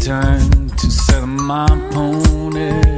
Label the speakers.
Speaker 1: time to settle my pony.